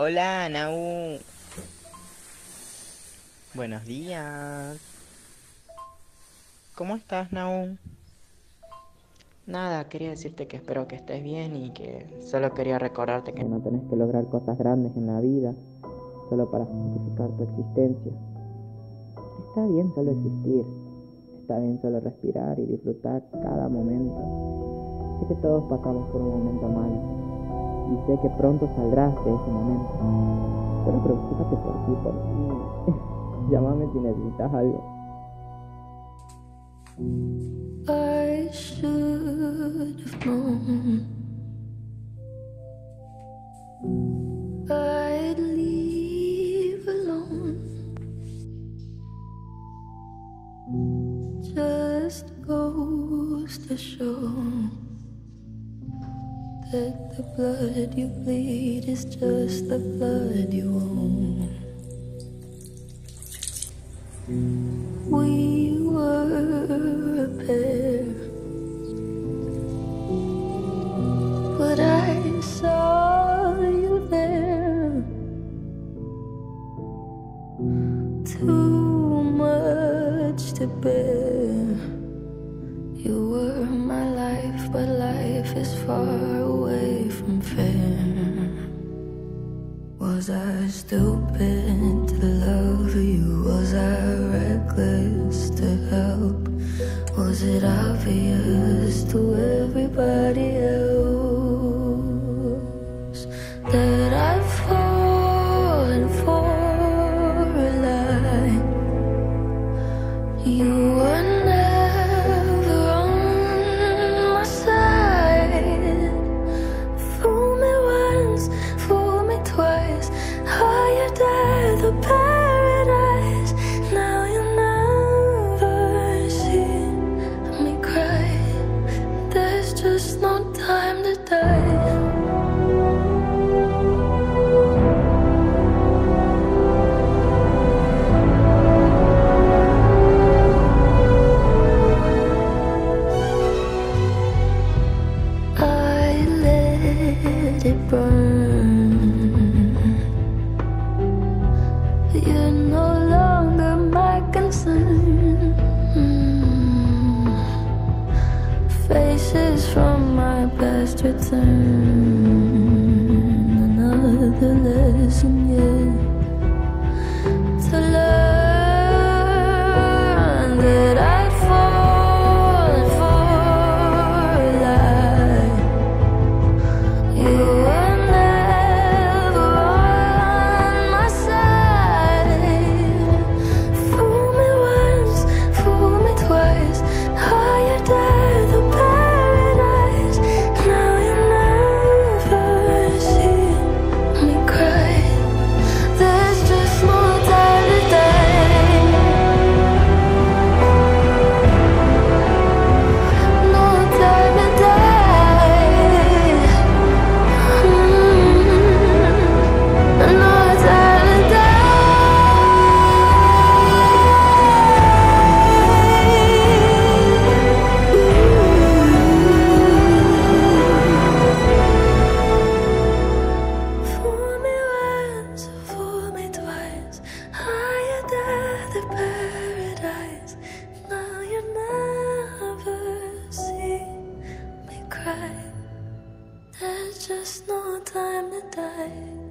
Hola, Nau. Buenos días. ¿Cómo estás, Nau? Nada, quería decirte que espero que estés bien y que solo quería recordarte que no tenés que lograr cosas grandes en la vida solo para justificar tu existencia. Está bien solo existir, está bien solo respirar y disfrutar cada momento. Sé que todos pasamos por un momento malo y sé que pronto saldrás de ese momento. Pero preocúpate por ti, por ti. Llámame si necesitas algo. I should have known I'd leave alone. Just goes to show that the blood you bleed is just the blood you own. We were a pair, but I saw you there. Too much to bear. You were my life, but life is far away from fair. Was I stupid to love you? Was I reckless to help? Was it obvious You're no longer my concern. Faces from my past return. Another lesson yet There's just no time to die.